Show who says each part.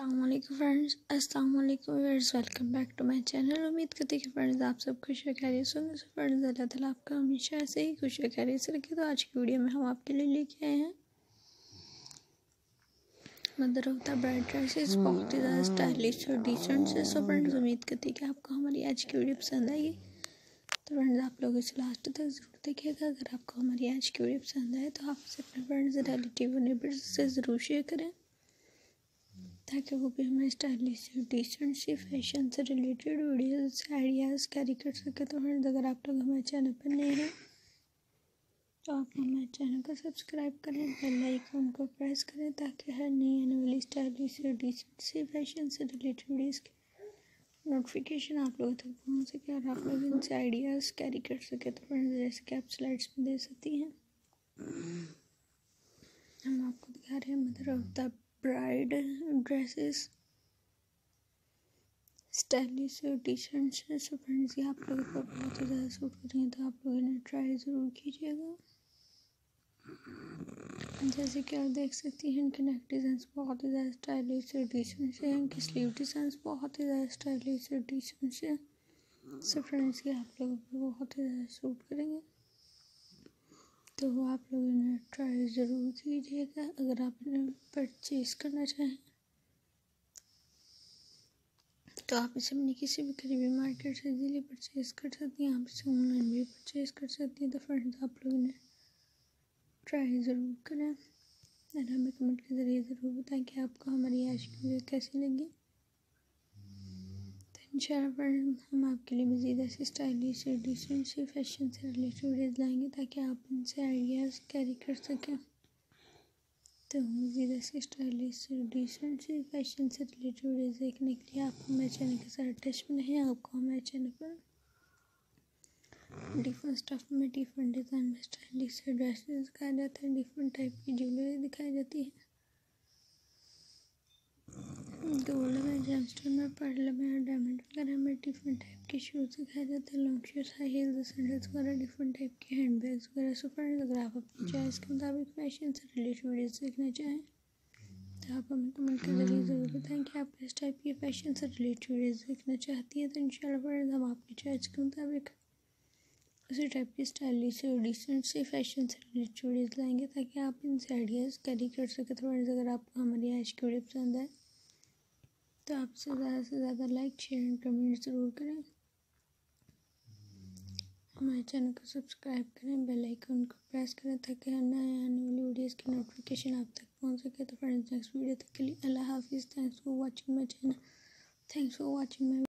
Speaker 1: Aslam friends अस्सलाम वालेकुम welcome back to my channel उम्मीद करती कि फ्रेंड्स आप सब खुश खैरियत सुनने से फ्रेंड्स अल्लाह ताला आपका हमेशा ऐसे ही खुश खैरियत से रखे। तो आज की वीडियो में हम आपके लिए लेके आए हैं। Mother of the bride dresses बहुत ही ज़्यादा स्टाइलिश और डिसेंट से। सो फ्रेंड्स उम्मीद करती कि आपको हमारी आज की वीडियो पसंद आएगी तो फ्रेंड्स आप लोग इसे लास्ट तक ज़रूर देखिएगा। अगर आपको हमारी आज की वीडियो पसंद आए तो आप इसे अपने फ्रेंड्स रिलेटिव नेबर्स से ज़रूर शेयर करें। ताकि वो भी हमें स्टाइलिश डिसेंट सी फ़ैशन से रिलेटेड वीडियोस आइडियाज़ कैरी कर सके तो फ्रेंड्स अगर आप लोग हमारे चैनल पर नए हैं तो आप हमारे चैनल को सब्सक्राइब करें बेल आइकन को प्रेस करें ताकि हर नई आने वाली स्टाइलिश डिसेंट सी फ़ैशन से रिलेटेड वीडियोस की नोटिफिकेशन आप लोगों तक पहुँच सके और आप लोग इनसे आइडियाज़ कैरी कर सके तो फ्रेंड्स जैसे कि आप स्लाइड्स में दे सकती हैं। हम आपको दिखा रहे हैं, mother of the bride dresses stylish T shirt है सो फ्रेंड्स ये आप लोगों को बहुत ही ज़्यादा सूट करेंगे तो आप लोग इन्हें ट्राई ज़रूर कीजिएगा। जैसे कि आप देख सकती हैं, इनके नेक डिज़ाइन बहुत ही ज़्यादा स्टाइलिश और डिसेंट से इनके स्लीव डिज़ाइन बहुत ही ज़्यादा स्टाइलिश और डिसेंट से सो फ्रेंड्स ये आप लोगों को बहुत ही ज़्यादा सूट करेंगे। तो आप लोग इन्हें ट्राई ज़रूर कीजिएगा, अगर आप इन्हें परचेज़ करना चाहें। तो आप इसे अपनी किसी भी करीबी मार्केट से इजीली परचेज़ कर सकती हैं, आप इसे ऑनलाइन भी परचेज़ कर सकती हैं। तो फ्रेंड्स आप लोग इन्हें ट्राई ज़रूर करें। और हमें कमेंट के ज़रिए ज़रूर बताएँ कि आपको हमारी आज की वीडियो कैसी लगी। इंशाल्लाह हम आपके लिए मज़ीद ऐसी स्टाइलिश डिसेंट सी फ़ैशन से रिलेटेड वीडियोज़ लाएँगे ताकि आप उनसे आइडियाज़ कैरी कर सकें। तो मज़ीद ऐसी स्टाइलिश डिसेंट सी फ़ैशन से रिलेटेड वीडियोज़ देखने के लिए। आप हमारे चैनल के साथ टच में हैं, आपको हमारे चैनल पर डिफरेंट स्टफ़ में डिफरेंट डिज़ाइन में स्टाइलिश ड्रेसेस दिखाए जाते हैं डिफरेंट टाइप की ज्वेलरी दिखाई जाती है। गोल्ड में जेमस्टोन में पर्ल में डायमंड वगैरह में डिफरेंट टाइप के शूज़ दिखाए जाते हैं long shoes high heels sandals वगैरह डिफरेंट टाइप के हैंड बैग्स वगैरह सो फ्रेंड्स अगर आप अपनी चॉइस के मुताबिक फ़ैशन से रिलेटेड वीडियोस देखना चाहें तो आप हमें कमेंट के ज़रिए ज़रूर बताएँ कि आप किस टाइप की फ़ैशन से रिलेटेड वीडियोस देखना चाहती हैं तो इंशाल्लाह फ्रेंड्स हम आपकी चॉइस के मुताबिक उसी टाइप की स्टाइलिश और डिसेंट से फ़ैशन से रिलेटेड वीडियोस लाएँगे ताकि आप इनसे आइडियाज़ कैरी कर सकें। तो फ्रेंड्स अगर आपको हमारी आज की वीडियो पसंद आए तो आपसे ज़्यादा से ज़्यादा लाइक शेयर एंड कमेंट ज़रूर करें। हमारे चैनल को सब्सक्राइब करें बेल आइकन को प्रेस करें ताकि नए आने वाली वीडियोस की नोटिफिकेशन आप तक पहुँच सके। तो फ्रेंड्स नेक्स्ट वीडियो तक के लिए अल्लाह हाफिज़। Thanks for watching my channel thanks for watching my